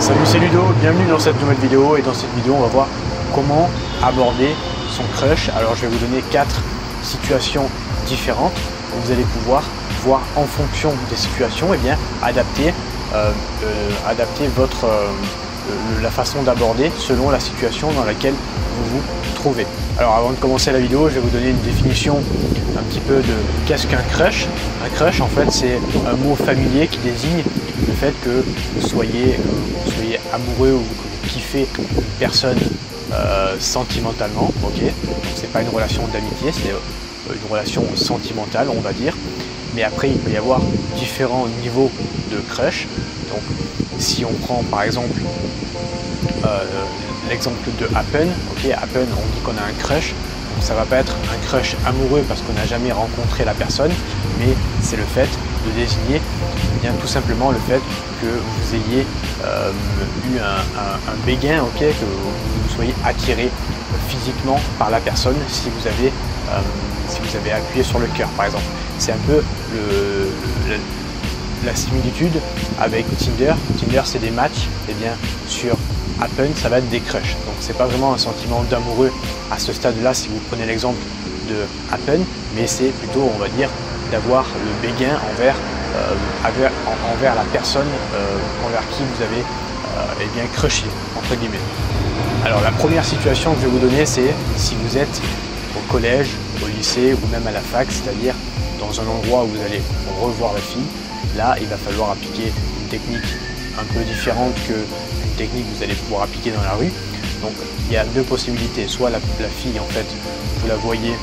Salut c'est Ludo, bienvenue dans cette nouvelle vidéo. Et dans cette vidéo on va voir comment aborder son crush. Alors je vais vous donner quatre situations différentes. Où vous allez pouvoir voir en fonction des situations et eh bien adapter, euh, euh, adapter votre, euh, la façon d'aborder selon la situation dans laquelle vous trouvez. Alors avant de commencer la vidéo, je vais vous donner une définition un petit peu de qu'est-ce qu'un crush. Un crush en fait c'est un mot familier qui désigne le fait que vous soyez, soyez amoureux ou que vous kiffez une personne euh, sentimentalement, ok? C'est pas une relation d'amitié, c'est euh, une relation sentimentale on va dire. Mais après il peut y avoir différents niveaux de crush. Donc si on prend par exemple euh, l'exemple de Happen, ok Happen on dit qu'on a un crush, donc ça va pas être un crush amoureux parce qu'on n'a jamais rencontré la personne, mais c'est le fait de désigner eh bien, tout simplement le fait que vous ayez euh, eu un, béguin, ok, que vous soyez attiré physiquement par la personne si vous avez, euh, si vous avez appuyé sur le cœur par exemple. C'est un peu la similitude avec Tinder. Tinder c'est des matchs, eh bien sur Happen ça va être des crushs. Donc c'est pas vraiment un sentiment d'amoureux à ce stade-là si vous prenez l'exemple de Happen, mais c'est plutôt on va dire d'avoir le béguin envers, euh, la personne euh, envers qui vous avez euh, eh crushé, entre guillemets. Alors la première situation que je vais vous donner, c'est si vous êtes au collège, au lycée ou même à la fac, c'est-à-dire dans un endroit où vous allez revoir la fille, là il va falloir appliquer une technique un peu différente qu'une technique que vous allez pouvoir appliquer dans la rue. Donc il y a deux possibilités, soit la, fille en fait, vous la voyez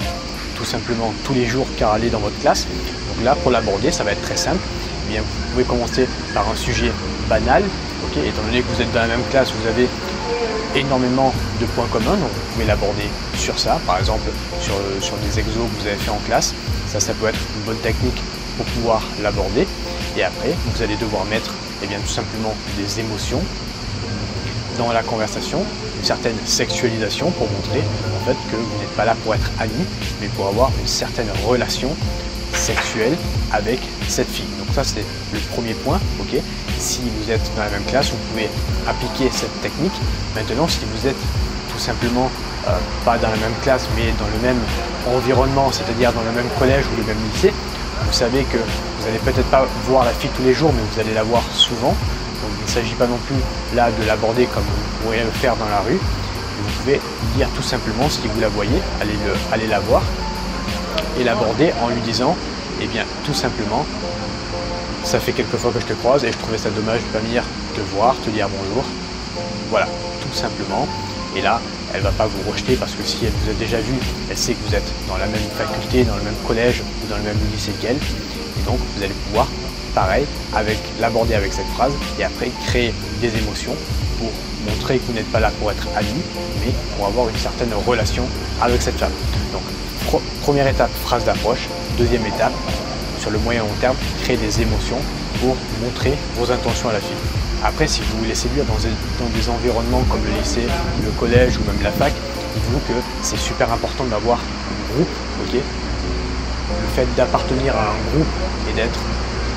tout simplement tous les jours car elle est dans votre classe. Donc là, pour l'aborder, ça va être très simple. Eh bien, vous pouvez commencer par un sujet banal. ok Étant donné que vous êtes dans la même classe, vous avez énormément de points communs, donc vous pouvez l'aborder sur ça, par exemple sur, sur des exos que vous avez fait en classe. Ça, ça peut être une bonne technique pour pouvoir l'aborder. Et après, vous allez devoir mettre eh bien, tout simplement des émotions dans la conversation, une certaine sexualisation pour montrer en fait que vous n'êtes pas là pour être ami, mais pour avoir une certaine relation sexuelle avec cette fille. Donc ça c'est le premier point, ok? Si vous êtes dans la même classe, vous pouvez appliquer cette technique. Maintenant, si vous êtes tout simplement euh, pas dans la même classe, mais dans le même environnement, c'est-à-dire dans le même collège ou le même lycée, vous savez que vous n'allez peut-être pas voir la fille tous les jours, mais vous allez la voir souvent. Il ne s'agit pas non plus là de l'aborder comme vous pourriez le faire dans la rue. Vous pouvez dire tout simplement si vous la voyez, allez, la voir et l'aborder en lui disant, eh bien tout simplement, ça fait quelques fois que je te croise et je trouvais ça dommage de pas venir te voir, te dire bonjour. Voilà, tout simplement. Et là, elle va pas vous rejeter parce que si elle vous a déjà vu, elle sait que vous êtes dans la même faculté, dans le même collège ou dans le même lycée qu'elle. Et donc, vous allez pouvoir pareil, avec l'aborder avec cette phrase et après créer des émotions pour montrer que vous n'êtes pas là pour être ami, mais pour avoir une certaine relation avec cette femme. Donc, première étape, phrase d'approche. Deuxième étape, sur le moyen long terme, créer des émotions pour montrer vos intentions à la fille. Après, si vous voulez séduire dans des, environnements comme le lycée, le collège ou même la fac, dites-vous que c'est super important d'avoir un groupe, ok? Le fait d'appartenir à un groupe et d'être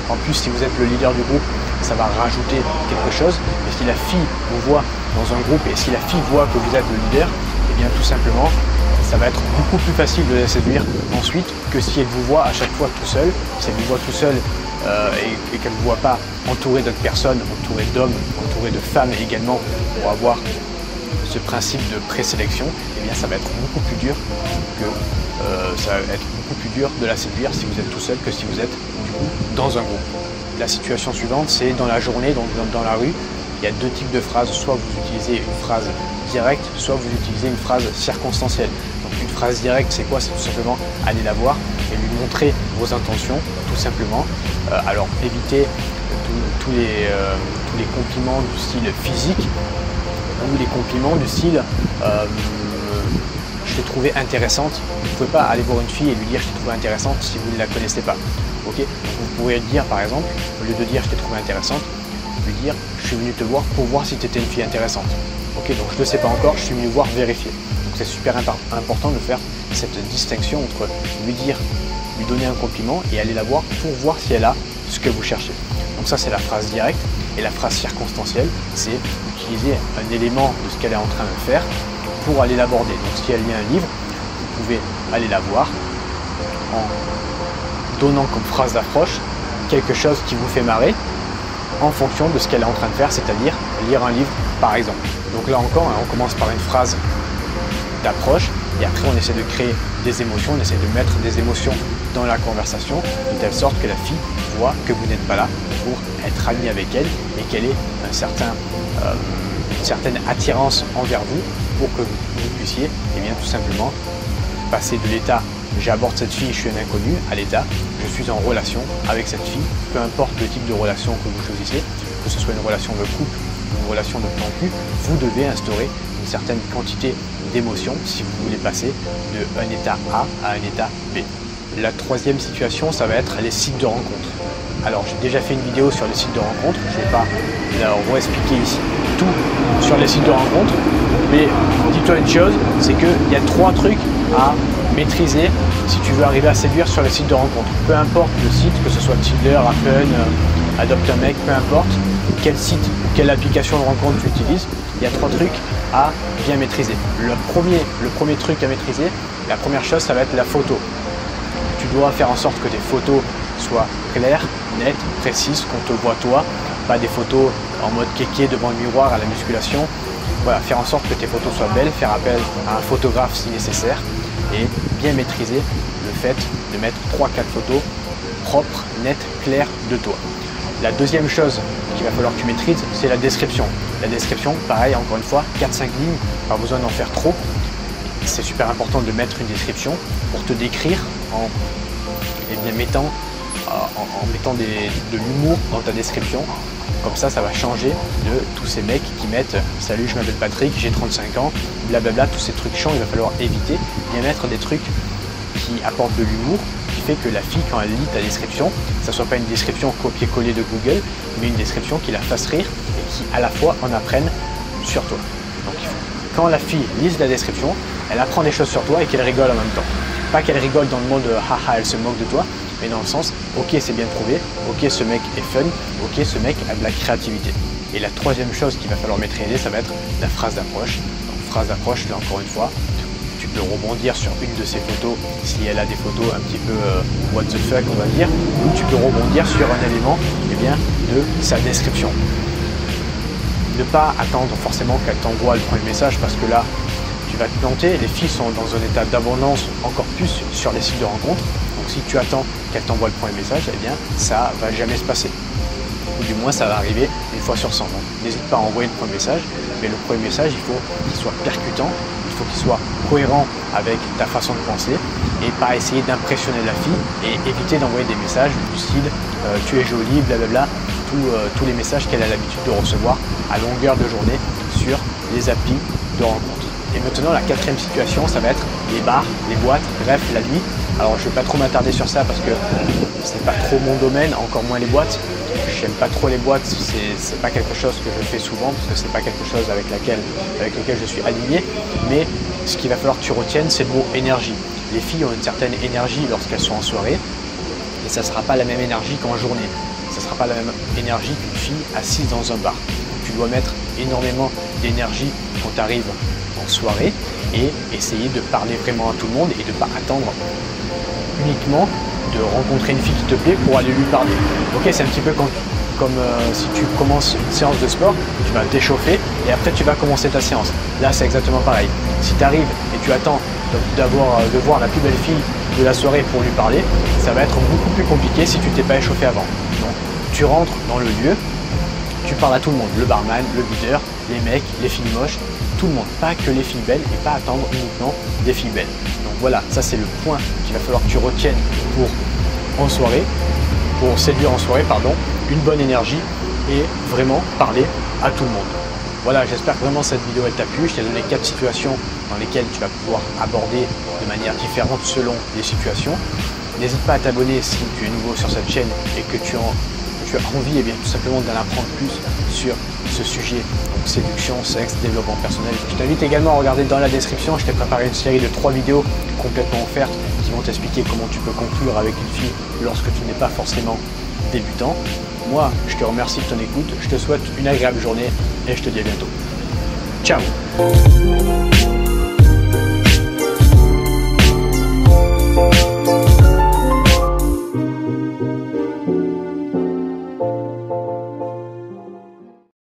en plus, si vous êtes le leader du groupe, ça va rajouter quelque chose. Et si la fille vous voit dans un groupe et si la fille voit que vous êtes le leader, eh bien tout simplement, ça va être beaucoup plus facile de la séduire ensuite que si elle vous voit à chaque fois tout seul. Si elle vous voit tout seul euh, et, qu'elle ne vous voit pas entouré d'autres personnes, entouré d'hommes, entouré de femmes également, pour avoir ce principe de présélection, eh bien ça va être beaucoup plus dur que euh, ça va être beaucoup plus dur de la séduire si vous êtes tout seul que si vous êtes dans un groupe. La situation suivante, c'est dans la journée, donc dans, la rue, il y a deux types de phrases. Soit vous utilisez une phrase directe, soit vous utilisez une phrase circonstancielle. Donc une phrase directe, c'est quoi? C'est tout simplement aller la voir et lui montrer vos intentions, tout simplement. Euh, alors évitez euh, tous les compliments du style physique ou les compliments du style euh, je t'ai trouvé intéressante. Vous ne pouvez pas aller voir une fille et lui dire je t'ai trouvé intéressante si vous ne la connaissez pas. Vous pourriez dire par exemple, au lieu de dire je t'ai trouvé intéressante, lui dire je suis venu te voir pour voir si tu étais une fille intéressante. Donc je ne le sais pas encore, je suis venu voir vérifier. Donc c'est super important de faire cette distinction entre lui dire, lui donner un compliment et aller la voir pour voir si elle a ce que vous cherchez. Donc ça c'est la phrase directe. Et la phrase circonstancielle, c'est un élément de ce qu'elle est en train de faire pour aller l'aborder. Donc si elle lit un livre, vous pouvez aller la voir en donnant comme phrase d'approche quelque chose qui vous fait marrer en fonction de ce qu'elle est en train de faire, c'est-à-dire lire un livre par exemple. Donc là encore, hein, on commence par une phrase d'approche et après on essaie de créer des émotions, on essaie de mettre des émotions dans la conversation de telle sorte que la fille voit que vous n'êtes pas là pour être ami avec elle et qu'elle ait un certain, euh, une certaine attirance envers vous pour que vous puissiez eh bien, tout simplement passer de l'état j'aborde cette fille, je suis un inconnu, à l'état, je suis en relation avec cette fille, peu importe le type de relation que vous choisissez, que ce soit une relation de couple, une relation de plan cul, vous devez instaurer une certaine quantité d'émotions si vous voulez passer de un état A à un état B. La troisième situation, ça va être les sites de rencontres. Alors j'ai déjà fait une vidéo sur les sites de rencontres, je ne vais pas vous expliquer ici tout sur les sites de rencontres, mais dis-toi une chose, c'est qu'il y a trois trucs à maîtriser si tu veux arriver à séduire sur les sites de rencontres. Peu importe le site, que ce soit Tinder, Appen, euh, Adopt un mec, peu importe quel site quelle application de rencontre tu utilises, il y a trois trucs à bien maîtriser. Le premier, le premier truc à maîtriser, la première chose, ça va être la photo. Tu dois faire en sorte que tes photos soient claires, nettes, précises, qu'on te voit toi, pas des photos en mode kéké devant le miroir à la musculation. Voilà, faire en sorte que tes photos soient belles, faire appel à un photographe si nécessaire et bien maîtriser le fait de mettre 3-4 photos propres, nettes, claires de toi. La deuxième chose qu'il va falloir que tu maîtrises, c'est la description. La description, pareil, encore une fois, 4-5 lignes, pas besoin d'en faire trop. C'est super important de mettre une description pour te décrire en, eh bien, mettant, euh, en, mettant de l'humour dans ta description. Comme ça, ça va changer de tous ces mecs qui mettent Salut, je m'appelle Patrick, j'ai 35 ans, blablabla, tous ces trucs chiants, il va falloir éviter. Bien mettre des trucs qui apportent de l'humour, qui fait que la fille, quand elle lit ta description, ça soit pas une description copier-coller de Google, mais une description qui la fasse rire et qui à la fois en apprenne sur toi. Donc quand la fille lise la description, elle apprend des choses sur toi et qu'elle rigole en même temps. Pas qu'elle rigole dans le mode haha, elle se moque de toi, mais dans le sens ok, c'est bien trouvé, ok, ce mec est fun, ok, ce mec a de la créativité. Et la troisième chose qu'il va falloir maîtriser, ça va être la phrase d'approche. Phrase d'approche, là encore une fois, tu peux rebondir sur une de ses photos si elle a des photos un petit peu euh, what the fuck on va dire, ou tu peux rebondir sur un élément eh bien, de sa description. Ne pas attendre forcément qu'elle t'envoie le premier message parce que là tu vas te planter, les filles sont dans un état d'abondance encore plus sur les sites de rencontres, donc si tu attends qu'elle t'envoie le premier message, eh bien ça va jamais se passer. Ou du moins ça va arriver une fois sur 100. Donc n'hésite pas à envoyer le premier message, mais le premier message il faut qu'il soit percutant, faut qu'il soit cohérent avec ta façon de penser et pas essayer d'impressionner la fille et éviter d'envoyer des messages du style euh, tu es jolie, blablabla, euh, tous les messages qu'elle a l'habitude de recevoir à longueur de journée sur les applis de rencontre. Et maintenant la quatrième situation, ça va être les bars, les boîtes, bref la nuit. Alors je ne vais pas trop m'attarder sur ça parce que ce n'est pas trop mon domaine, encore moins les boîtes. J'aime pas trop les boîtes, c'est pas quelque chose que je fais souvent parce que c'est pas quelque chose avec, avec lequel je suis aligné. Mais ce qu'il va falloir que tu retiennes, c'est le mot énergie. Les filles ont une certaine énergie lorsqu'elles sont en soirée et ça ne sera pas la même énergie qu'en journée. Ça ne sera pas la même énergie qu'une fille assise dans un bar. Tu dois mettre énormément d'énergie quand tu arrives en soirée et essayer de parler vraiment à tout le monde et de ne pas attendre uniquement de rencontrer une fille qui te plaît pour aller lui parler. Ok, c'est un petit peu comme euh, si tu commences une séance de sport, tu vas t'échauffer et après tu vas commencer ta séance. Là, c'est exactement pareil. Si tu arrives et tu attends d'avoir, euh, de voir la plus belle fille de la soirée pour lui parler, ça va être beaucoup plus compliqué si tu t'es pas échauffé avant. Donc, tu rentres dans le lieu, tu parles à tout le monde, le barman, le leader, les mecs, les filles moches, le monde, pas que les filles belles et pas attendre uniquement des filles belles. Donc voilà, ça c'est le point qu'il va falloir que tu retiennes pour en soirée, pour séduire en soirée, pardon, une bonne énergie et vraiment parler à tout le monde. Voilà, j'espère que vraiment cette vidéo elle t'a plu. Je t'ai donné quatre situations dans lesquelles tu vas pouvoir aborder de manière différente selon les situations. N'hésite pas à t'abonner si tu es nouveau sur cette chaîne et que tu, tu as envie et bien, tout simplement d'en apprendre plus sur ce sujet, donc séduction, sexe, développement personnel. Je t'invite également à regarder dans la description, je t'ai préparé une série de trois vidéos complètement offertes qui vont t'expliquer comment tu peux conclure avec une fille lorsque tu n'es pas forcément débutant. Moi, je te remercie de ton écoute, je te souhaite une agréable journée et je te dis à bientôt. Ciao